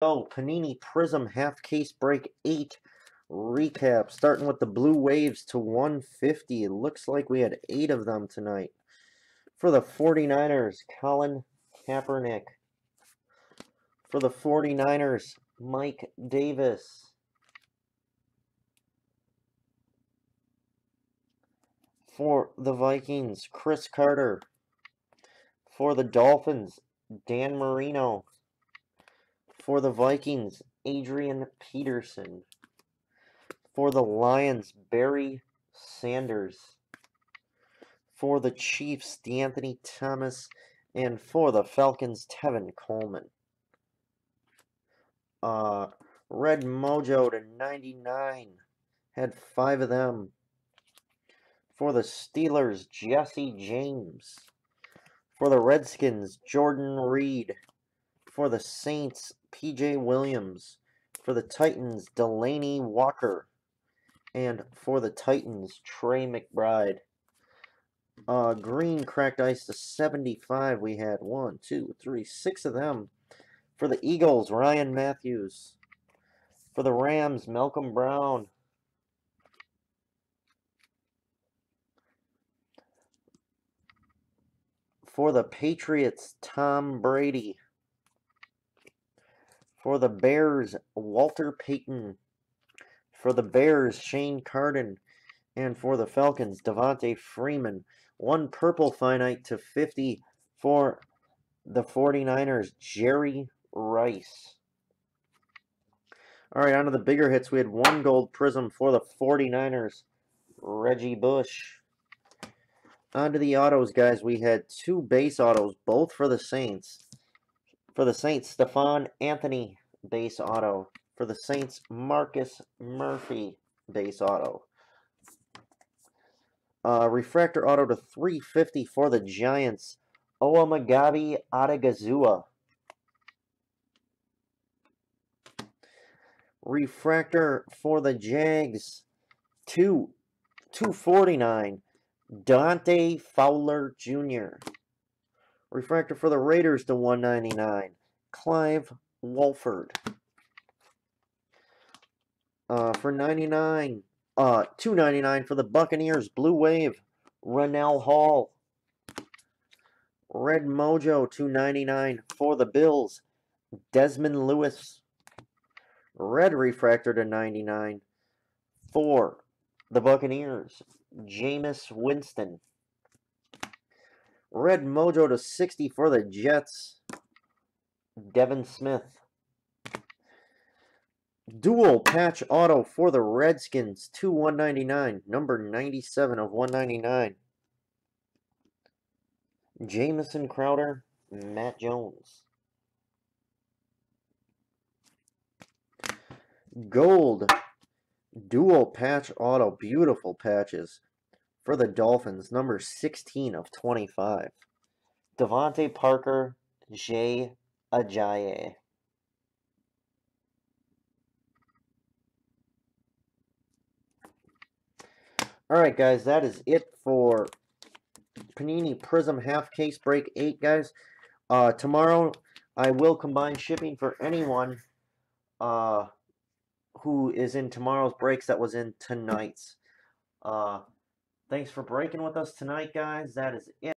go. Panini Prizm half case break eight recap. Starting with the Blue Waves to 150. It looks like we had eight of them tonight. For the 49ers, Colin Kaepernick. For the 49ers, Mike Davis. For the Vikings, Cris Carter. For the Dolphins, Dan Marino. For the Vikings, Adrian Peterson. For the Lions, Barry Sanders. For the Chiefs, De'Anthony Thomas. And for the Falcons, Tevin Coleman. Uh, Red Mojo to 99. Had five of them. For the Steelers, Jesse James. For the Redskins, Jordan Reed. For the Saints, PJ Williams. For the Titans, Delanie Walker. And for the Titans, Tre McBride. Uh, green cracked ice to 75. We had one, two, three, six of them. For the Eagles, Ryan Mathews. For the Rams, Malcolm Brown. For the Patriots, Tom Brady. For the Bears, Walter Payton. For the Bears, Shane Carden. And for the Falcons, Devonta Freeman. One purple finite to 50 for the 49ers, Jerry Rice. All right, on to the bigger hits. We had one gold prism for the 49ers, Reggie Bush. On to the autos, guys. We had two base autos, both for the Saints. For the Saints, Stephone Anthony base auto. For the Saints, Marcus Murphy base auto. Uh, refractor auto to 350 for the Giants, Owamagbe Odighizuwa. Refractor for the Jags, 2 249 Dante Fowler Jr. Refractor for the Raiders to 199. Clive Walford. Uh, for 99, uh, 299 for the Buccaneers, Blue Wave, Rennell Hall. Red Mojo, 299 for the Bills, Dezmin Lewis. Red Refractor to 99 for the Buccaneers, Jameis Winston. Red Mojo to 60 for the Jets. Devin Smith. Dual patch auto for the Redskins. 2 199. Number 97 of 199. Jamison Crowder. Matt Jones. Gold Dual patch auto. Beautiful patches. For the Dolphins, number 16 of 25. DeVante Parker, Jay Ajayi. Alright, guys, that is it for Panini Prizm Half Case Break 8, guys. Uh, tomorrow, I will combine shipping for anyone uh, who is in tomorrow's breaks that was in tonight's. Uh, thanks for breaking with us tonight, guys. That is it.